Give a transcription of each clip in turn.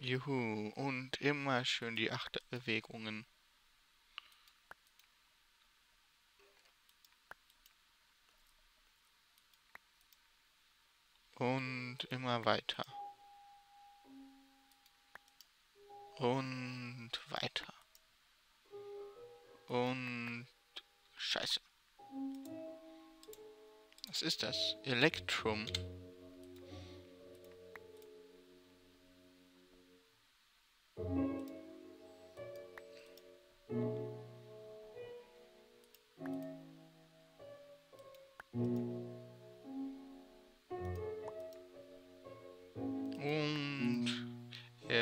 Juhu. Und immer schön die Achterbewegungen. Und immer weiter. Und weiter. Und Scheiße. Was ist das? Elektrum.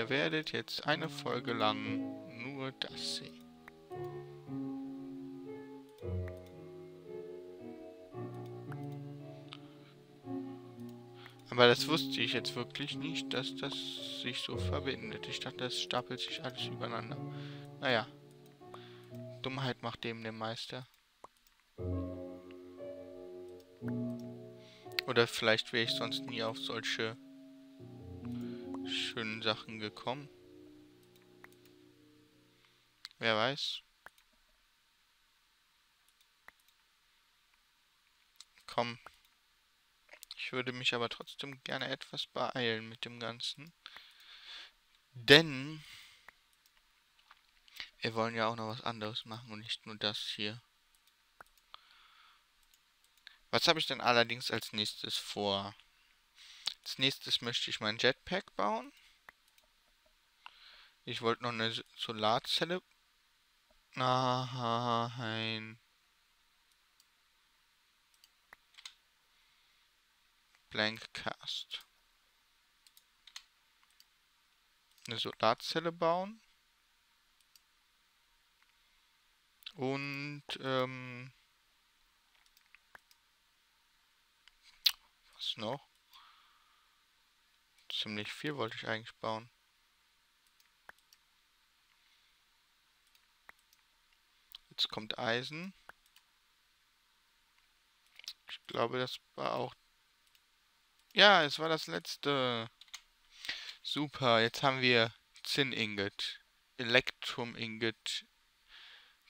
Werdet jetzt eine Folge lang nur das sehen. Aber das wusste ich jetzt wirklich nicht, dass das sich so verbindet. Ich dachte, das stapelt sich alles übereinander. Naja. Dummheit macht dem den Meister. Oder vielleicht wäre ich sonst nie auf solche schönen Sachen gekommen. Wer weiß. Komm. Ich würde mich aber trotzdem gerne etwas beeilen mit dem Ganzen. Denn wir wollen ja auch noch was anderes machen und nicht nur das hier. Was habe ich denn allerdings als nächstes vor? Als nächstes möchte ich mein Jetpack bauen. Ich wollte noch eine Solarzelle. Nein. Blank Cast. Eine Solarzelle bauen. Und ähm, was noch? Ziemlich viel wollte ich eigentlich bauen. Jetzt kommt Eisen. Ich glaube, das war auch ja, es war das letzte. Super, jetzt haben wir Zinn Ingot, Elektrum Ingot,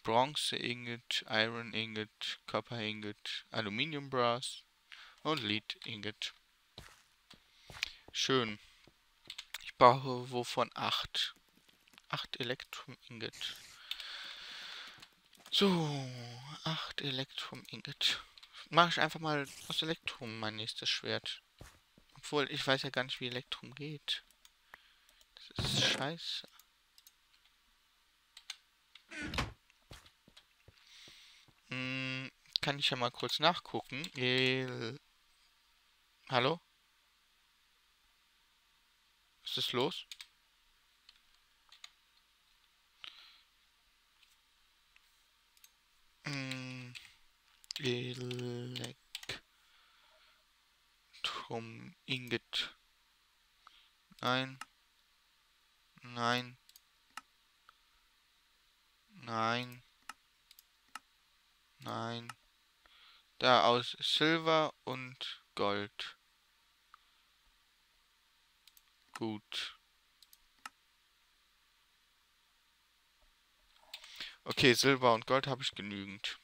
Bronze Ingot, Iron Ingot, Copper Ingot, Aluminium Brass und Lead Ingot. Schön. Ich brauche wovon acht. Acht Elektrum Ingot. So, acht Elektrum Ingot. Mache ich einfach mal aus Elektrum mein nächstes Schwert. Obwohl, ich weiß ja gar nicht, wie Elektrum geht. Das ist scheiße. Hm, kann ich ja mal kurz nachgucken. El Hallo? Ist los? Hm, Elekt vom Ingot. Nein. Nein. Nein. Nein. Da aus Silber und Gold. Gut. Okay, Silber und Gold habe ich genügend.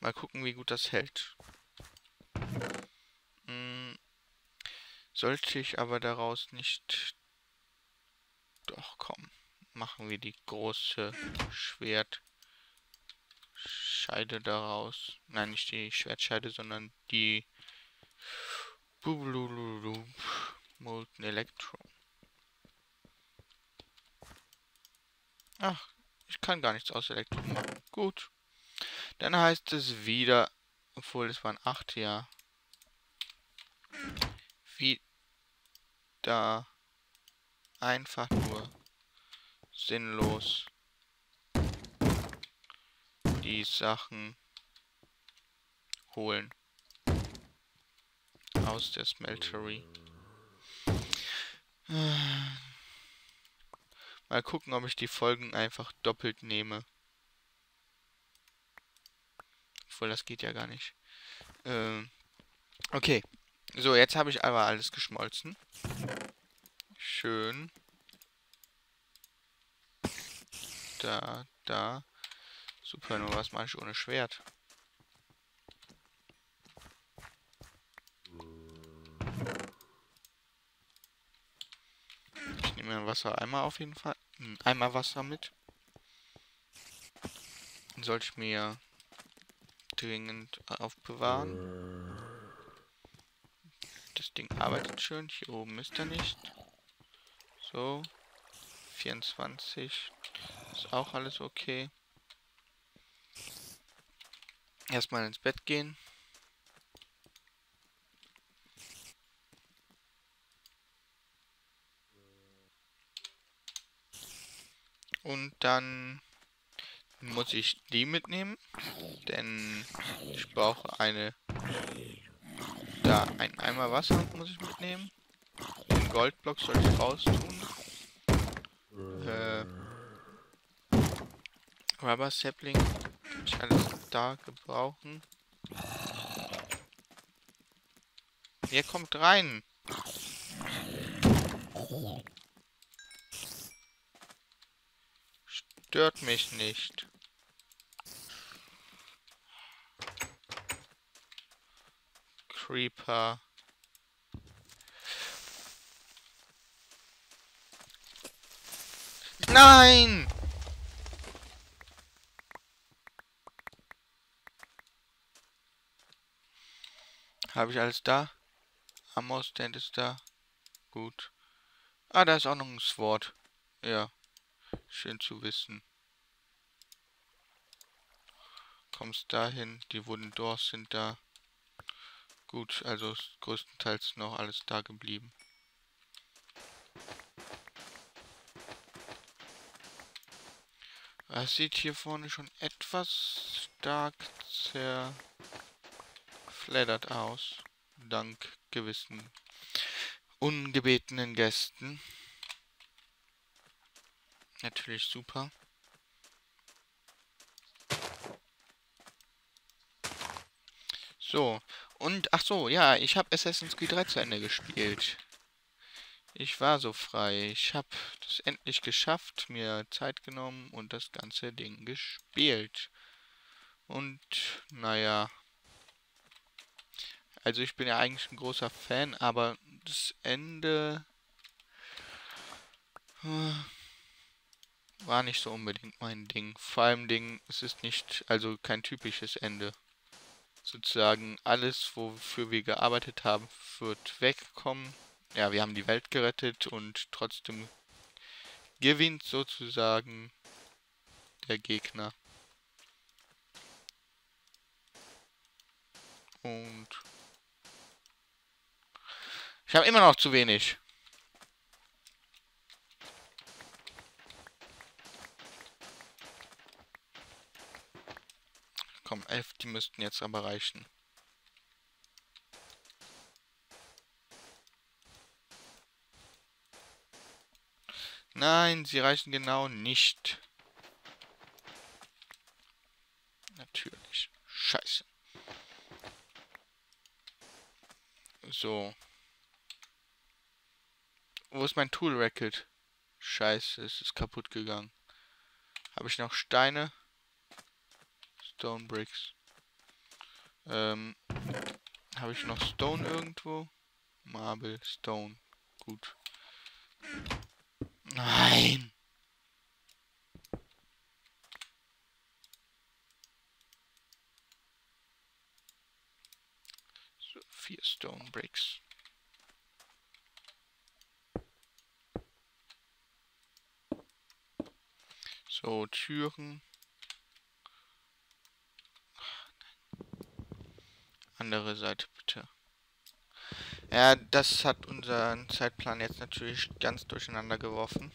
Mal gucken, wie gut das hält. Sollte ich aber daraus nicht... Doch, komm. Machen wir die große Schwertscheide daraus. Nein, nicht die Schwertscheide, sondern die... Molten Electro. Ach, ich kann gar nichts aus Elektro machen. Gut. Dann heißt es wieder, obwohl es waren acht, ja wieder einfach nur sinnlos die Sachen holen aus der Smeltery. Mal gucken, ob ich die Folgen einfach doppelt nehme. Obwohl, das geht ja gar nicht. Ähm, okay. So, jetzt habe ich aber alles geschmolzen. Schön. Da, da. Super, nur was mache ich ohne Schwert? Nehme einen Wassereimer auf jeden Fall. Ein Eimer Wasser mit. Sollte ich mir dringend aufbewahren. Das Ding arbeitet schön. Hier oben ist er nicht. So. 24. Ist auch alles okay. Erstmal ins Bett gehen. Und dann muss ich die mitnehmen, denn ich brauche eine, da ein Eimer Wasser muss ich mitnehmen. Den Goldblock soll ich raus tun. Äh, Rubber Sapling ich alles da gebrauchen. Wer kommt rein? Stört mich nicht. Creeper. Nein! Habe ich alles da? Ammo-Stand ist da. Gut. Ah, da ist auch noch ein Sword. Ja. Schön zu wissen. Kommst dahin. Die Wooden Doors sind da. Gut, also größtenteils noch alles da geblieben. Es sieht hier vorne schon etwas stark zerfleddert aus. Dank gewissen ungebetenen Gästen. Natürlich super. So, und ach so, ja, ich habe Assassin's Creed 3 zu Ende gespielt. Ich war so frei. Ich habe das endlich geschafft, mir Zeit genommen und das ganze Ding gespielt. Und naja. Also ich bin ja eigentlich ein großer Fan, aber das Ende äh, war nicht so unbedingt mein Ding. Vor allem Ding, es ist nicht, also kein typisches Ende sozusagen alles, wofür wir gearbeitet haben, wird wegkommen. Ja, wir haben die Welt gerettet und trotzdem gewinnt sozusagen der Gegner. Und ich habe immer noch zu wenig. Komm, elf, die müssten jetzt aber reichen. Nein, sie reichen genau nicht. Natürlich. Scheiße. So. Wo ist mein Tool Racket? Scheiße, es ist kaputt gegangen. Habe ich noch Steine? Stone Bricks. Ähm, habe ich noch Stone irgendwo? Marble, Stone. Gut. Nein! So, vier Stone Bricks. So, Türen. Andere Seite bitte. Ja, das hat unseren Zeitplan jetzt natürlich ganz durcheinander geworfen.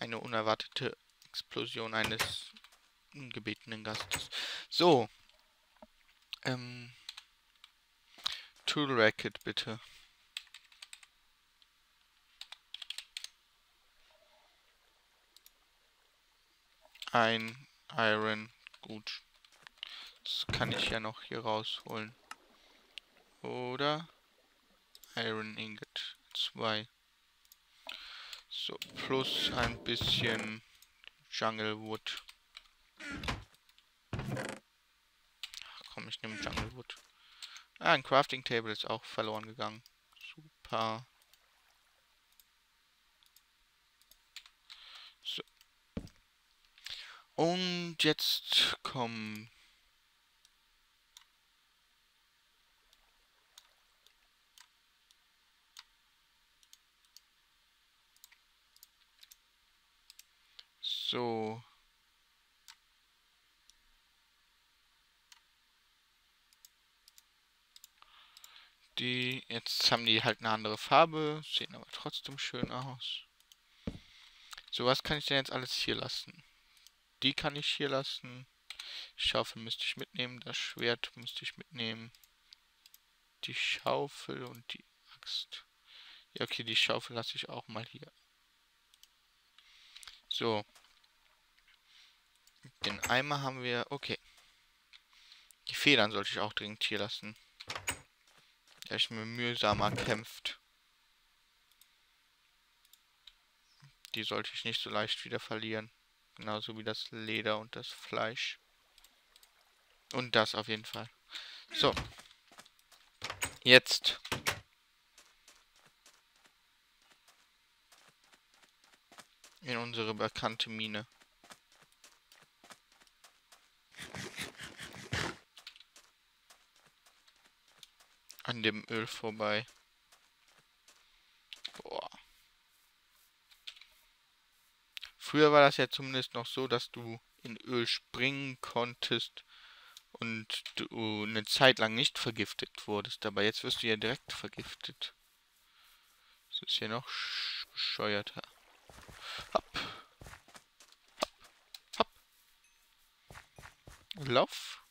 Eine unerwartete Explosion eines ungebetenen Gastes. So. Ähm. Tool Racket bitte. Ein Iron. Gut. Kann ich ja noch hier rausholen. Oder Iron Ingot. 2. So, plus ein bisschen Jungle Wood. Ach komm, ich nehme Jungle Wood. Ah, ein Crafting Table ist auch verloren gegangen. Super. So. Und jetzt kommen So. Die, jetzt haben die halt eine andere Farbe, sehen aber trotzdem schön aus. So, was kann ich denn jetzt alles hier lassen? Die kann ich hier lassen. Schaufel müsste ich mitnehmen, das Schwert müsste ich mitnehmen. Die Schaufel und die Axt. Ja, okay, die Schaufel lasse ich auch mal hier. So, den Eimer haben wir... Okay. Die Federn sollte ich auch dringend hier lassen. Der ich mir mühsamer kämpft. Die sollte ich nicht so leicht wieder verlieren. Genauso wie das Leder und das Fleisch. Und das auf jeden Fall. So. Jetzt. In unsere bekannte Mine. An dem Öl vorbei. Boah. Früher war das ja zumindest noch so, dass du in Öl springen konntest und du eine Zeit lang nicht vergiftet wurdest. Aber jetzt wirst du ja direkt vergiftet. Das ist ja noch bescheuerter. Hopp. Hopp. Hopp. Lauf.